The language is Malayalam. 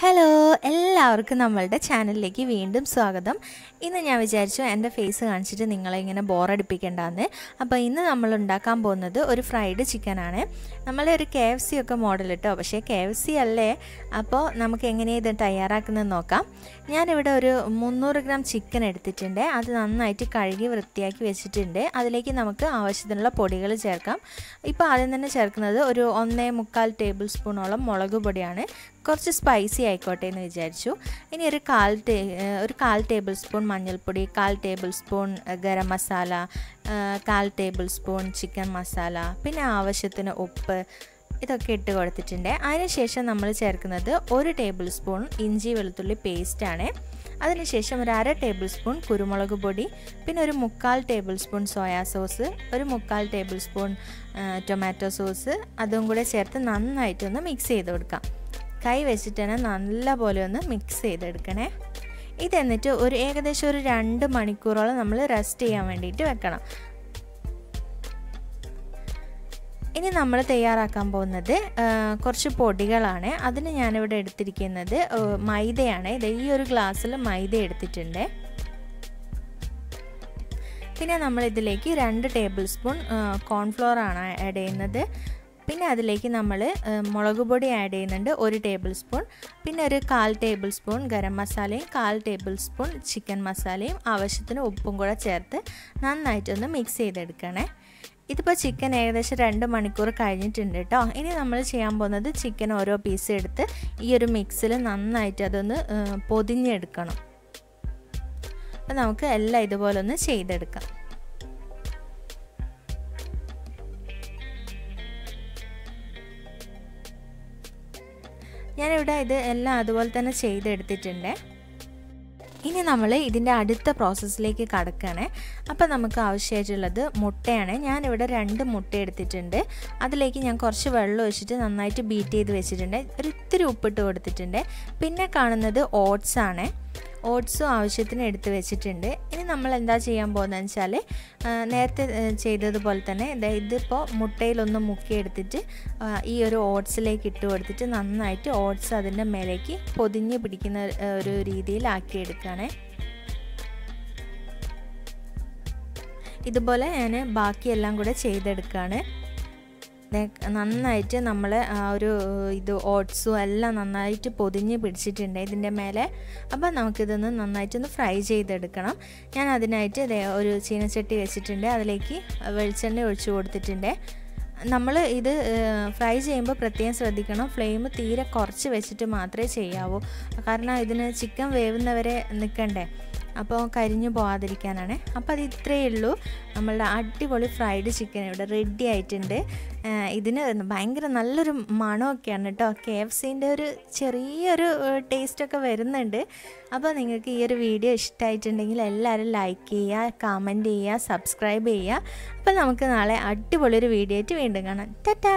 ഹലോ എല്ലാവർക്കും നമ്മളുടെ ചാനലിലേക്ക് വീണ്ടും സ്വാഗതം. ഇന്ന് ഞാൻ വിചാരിച്ചു എന്റെ ഫേസ് കാണിച്ചിട്ട് നിങ്ങളെ ഇങ്ങനെ ബോറടിപ്പിക്കേണ്ടെന്ന് അപ്പോൾ ഇന്ന് നമ്മൾ ഉണ്ടാക്കാൻ പോകുന്നത് ഒരു ഫ്രൈഡ് ചിക്കനാണ് നമ്മളെ ഒരു കെ എഫ് സി ഒക്കെ മോഡൽ കേട്ടോ പക്ഷേ കെ എഫ് സി അല്ലേ? അപ്പോൾ നമുക്ക് എങ്ങനെയാണ് ഇത് തയ്യാറാക്കുന്നത് നോക്കാം. ഞാനിവിടെ ഒരു മുന്നൂറ് ഗ്രാം ചിക്കൻ എടുത്തിട്ടുണ്ട്. അത് നന്നായിട്ട് കഴുകി വൃത്തിയാക്കി വെച്ചിട്ടുണ്ട്. അതിലേക്ക് നമുക്ക് ആവശ്യത്തിനുള്ള പൊടികൾ ചേർക്കാം. ഇപ്പോൾ ആദ്യം തന്നെ ചേർക്കുന്നത് ഒരു ഒന്നേ മുക്കാൽ ടേബിൾ സ്പൂണോളം മുളക് പൊടിയാണ്. കുറച്ച് സ്പൈസി ആയിക്കോട്ടെ എന്ന് വിചാരിച്ചു. ഇനി ഒരു കാൽ ടേ ഒരു കാൽ ടേബിൾ സ്പൂൺ മഞ്ഞൾപ്പൊടി കാൽ ടേബിൾ സ്പൂൺ ഗരം മസാല കാൽ ടേബിൾ സ്പൂൺ ചിക്കൻ മസാല പിന്നെ ആവശ്യത്തിന് ഉപ്പ് ഇതൊക്കെ ഇട്ട് കൊടുത്തിട്ടുണ്ട്. അതിനുശേഷം നമ്മൾ ചേർക്കുന്നത് ഒരു ടേബിൾ സ്പൂൺ ഇഞ്ചി വെളുത്തുള്ളി പേസ്റ്റാണ് അതിനുശേഷം ഒരു അര ടേബിൾ സ്പൂൺ കുരുമുളക് പൊടി പിന്നെ ഒരു മുക്കാൽ ടേബിൾ സ്പൂൺ സോയാ സോസ് ഒരു മുക്കാൽ ടേബിൾ സ്പൂൺ ടൊമാറ്റോ സോസ് അതും കൂടെ ചേർത്ത് നന്നായിട്ടൊന്ന് മിക്സ് ചെയ്ത് കൊടുക്കാം. കൈ വെച്ചിട്ട് തന്നെ നല്ല പോലെ ഒന്ന് മിക്സ് ചെയ്തെടുക്കണേ. ഇതെന്നിട്ട് ഒരു ഏകദേശം ഒരു രണ്ട് മണിക്കൂറോളം നമ്മൾ റെസ്റ്റ് ചെയ്യാൻ വേണ്ടിയിട്ട് വെക്കണം. ഇനി നമ്മൾ തയ്യാറാക്കാൻ പോകുന്നത് കുറച്ച് പൊടികളാണ്. അതിന് ഞാനിവിടെ എടുത്തിരിക്കുന്നത് മൈദയാണ്. ഇത് ഈ ഒരു ഗ്ലാസ്സിൽ മൈദ എടുത്തിട്ടുണ്ട്. പിന്നെ നമ്മൾ ഇതിലേക്ക് രണ്ട് ടേബിൾ സ്പൂൺ കോൺഫ്ലോർ ആണ് ആഡ് ചെയ്യുന്നത് പിന്നെ അതിലേക്ക് നമ്മൾ മുളക് പൊടി ആഡ് ചെയ്യുന്നുണ്ട് ഒരു ടേബിൾ സ്പൂൺ പിന്നെ ഒരു കാൽ ടേബിൾ സ്പൂൺ ഗരം മസാലയും കാൽ ടേബിൾ സ്പൂൺ ചിക്കൻ മസാലയും ആവശ്യത്തിന് ഉപ്പും കൂടെ ചേർത്ത് നന്നായിട്ടൊന്ന് മിക്സ് ചെയ്തെടുക്കണേ. ഇതിപ്പോൾ ചിക്കൻ ഏകദേശം രണ്ട് മണിക്കൂർ കഴിഞ്ഞിട്ടുണ്ട് കേട്ടോ ഇനി നമ്മൾ ചെയ്യാൻ പോകുന്നത് ചിക്കൻ ഓരോ പീസ് എടുത്ത് ഈ ഒരു മിക്സിൽ നന്നായിട്ട് അതൊന്ന് പൊതിഞ്ഞെടുക്കണം. അപ്പോൾ നമുക്ക് എല്ലാം ഇതുപോലെ ഒന്ന് ചെയ്തെടുക്കാം. ഞാനിവിടെ ഇത് എല്ലാം അതുപോലെ തന്നെ ചെയ്തെടുത്തിട്ടുണ്ട്. ഇനി നമ്മൾ ഇതിന്റെ അടുത്ത പ്രോസസ്സിലേക്ക് കടക്കുകയാണ് അപ്പോൾ നമുക്ക് ആവശ്യമായിട്ടുള്ളത് മുട്ടയാണ്. ഞാനിവിടെ രണ്ട് മുട്ട എടുത്തിട്ടുണ്ട്. അതിലേക്ക് ഞാൻ കുറച്ച് വെള്ളം ഒഴിച്ചിട്ട് നന്നായിട്ട് ബീറ്റ് ചെയ്ത് വെച്ചിട്ടുണ്ട്. ഒരു ഇത്തിരി ഉപ്പിട്ട് കൊടുത്തിട്ടുണ്ട്. പിന്നെ കാണുന്നത് ഓട്സ് ആണ്. ഓട്സും ആവശ്യത്തിന് എടുത്ത് വെച്ചിട്ടുണ്ട്. ഇനി നമ്മൾ എന്താ ചെയ്യാൻ പോകുന്നതെന്ന് വെച്ചാൽ നേരത്തെ ചെയ്തതുപോലെ തന്നെ ഇതിപ്പോൾ മുട്ടയിലൊന്ന് മുക്കിയെടുത്തിട്ട് ഈ ഒരു ഓട്സിലേക്ക് ഇട്ട് കൊടുത്തിട്ട് നന്നായിട്ട് ഓട്സ് അതിന്റെ മേലേക്ക് പൊതിഞ്ഞ് പിടിക്കുന്ന ഒരു രീതിയിലാക്കിയെടുക്കുകയാണേ. ഇതുപോലെ ഞാൻ ബാക്കിയെല്ലാം കൂടെ ചെയ്തെടുക്കുകയാണ്. നന്നായിട്ട് നമ്മൾ ആ ഒരു ഇത് ഓട്സും എല്ലാം നന്നായിട്ട് പൊതിഞ്ഞ് പിടിച്ചിട്ടുണ്ട് ഇതിന്റെ മേലെ. അപ്പോൾ നമുക്കിതൊന്ന് നന്നായിട്ടൊന്ന് ഫ്രൈ ചെയ്തെടുക്കണം. ഞാൻ അതിനായിട്ട് ഒരു ചീനച്ചട്ടി വെച്ചിട്ടുണ്ട്. അതിലേക്ക് വെളിച്ചെണ്ണ ഒഴിച്ചു കൊടുത്തിട്ടുണ്ട്. നമ്മൾ ഇത് ഫ്രൈ ചെയ്യുമ്പോൾ പ്രത്യേകം ശ്രദ്ധിക്കണം. ഫ്ലെയിം തീരെ കുറച്ച് വെച്ചിട്ട് മാത്രമേ ചെയ്യാവൂ. കാരണം ഇതിന് ചിക്കൻ വേവുന്നവരെ നിൽക്കണ്ടേ. അപ്പോൾ കരിഞ്ഞു പോകാതിരിക്കാനാണ് അപ്പോൾ അത് ഇത്രയേ ഉള്ളൂ. നമ്മളുടെ അടിപൊളി ഫ്രൈഡ് ചിക്കൻ ഇവിടെ റെഡി ആയിട്ടുണ്ട്. ഇതിന് ഭയങ്കര നല്ലൊരു മണമൊക്കെയാണ് കേട്ടോ. കെ എഫ് സിന്റെ ഒരു ചെറിയൊരു ടേസ്റ്റൊക്കെ വരുന്നുണ്ട്. അപ്പോൾ നിങ്ങൾക്ക് ഈ ഒരു വീഡിയോ ഇഷ്ടമായിട്ടുണ്ടെങ്കിൽ എല്ലാവരും ലൈക്ക് ചെയ്യുക കമന്റ് ചെയ്യുക സബ്സ്ക്രൈബ് ചെയ്യുക. അപ്പോൾ നമുക്ക് നാളെ അടിപൊളി ഒരു വീഡിയോ ആയിട്ട് വീണ്ടും കാണാം. ടാറ്റാ!